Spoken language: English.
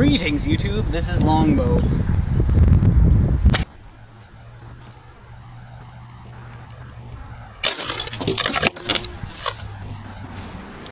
Greetings, YouTube. This is Longbow.